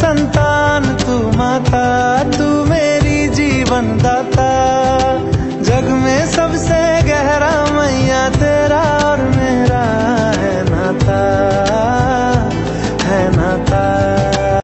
संतान तू माता तू मेरी जीवन दाता